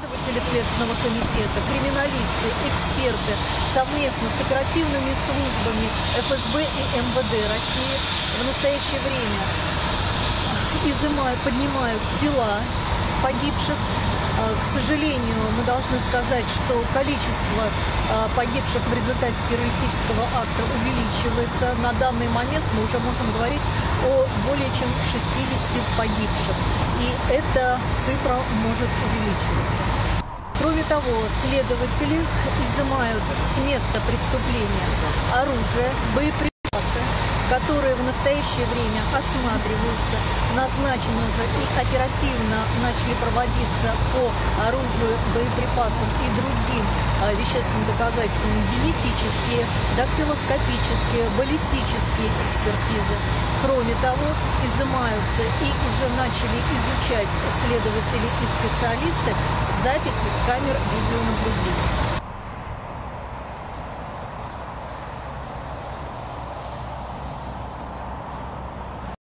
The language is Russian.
Следователи Следственного комитета, криминалисты, эксперты совместно с оперативными службами ФСБ и МВД России в настоящее время изымают, поднимают тела погибших. А, К сожалению, мы должны сказать, что количество а, погибших в результате террористического акта увеличивается. На данный момент мы уже можем говорить о более чем 60 погибших. И эта цифра может увеличиваться. Кроме того, следователи изымают с места преступления оружие, боеприпасы, которые в настоящее время осматриваются, назначены уже и оперативно начали проводиться по оружию, боеприпасам и другим а, вещественным доказательствам генетические, дактилоскопические, баллистические экспертизы. Кроме того, изымаются и уже начали изучать следователи и специалисты записи с камер видеонаблюдения.